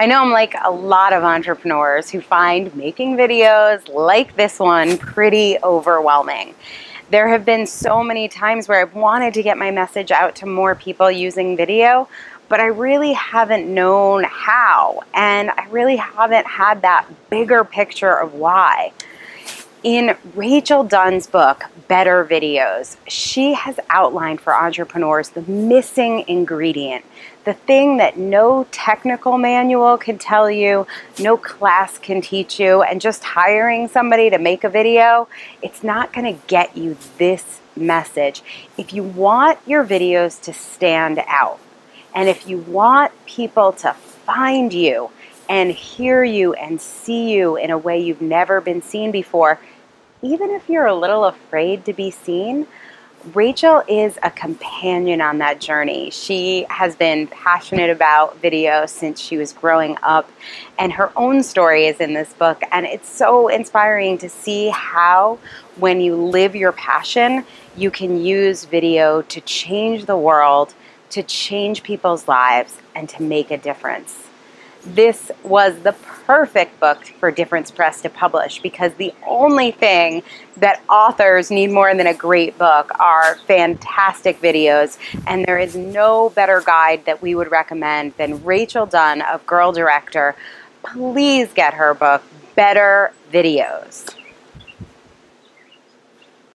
I know I'm like a lot of entrepreneurs who find making videos like this one pretty overwhelming. There have been so many times where I've wanted to get my message out to more people using video, but I really haven't known how, and I really haven't had that bigger picture of why. In Rachel Dunn's book, Better Videos, she has outlined for entrepreneurs the missing ingredient, the thing that no technical manual can tell you, no class can teach you, and just hiring somebody to make a video, it's not going to get you this message. If you want your videos to stand out, and if you want people to find you and hear you and see you in a way you've never been seen before, even if you're a little afraid to be seen, Rachel is a companion on that journey. She has been passionate about video since she was growing up, and her own story is in this book. And it's so inspiring to see how, when you live your passion, you can use video to change the world, to change people's lives, and to make a difference this was the perfect book for Difference Press to publish because the only thing that authors need more than a great book are fantastic videos. And there is no better guide that we would recommend than Rachel Dunn of Girl Director. Please get her book, Better Videos.